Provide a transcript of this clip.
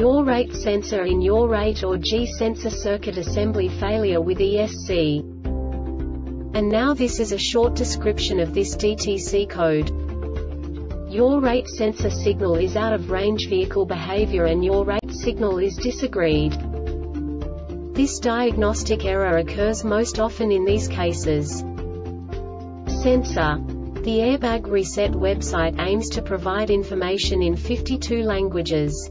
yaw rate sensor in yaw rate or G sensor circuit assembly failure with ESC. And now this is a short description of this DTC code. Yaw rate sensor signal is out of range vehicle behavior and yaw rate signal is disagreed. This diagnostic error occurs most often in these cases. Sensor. The Airbag Reset website aims to provide information in 52 languages.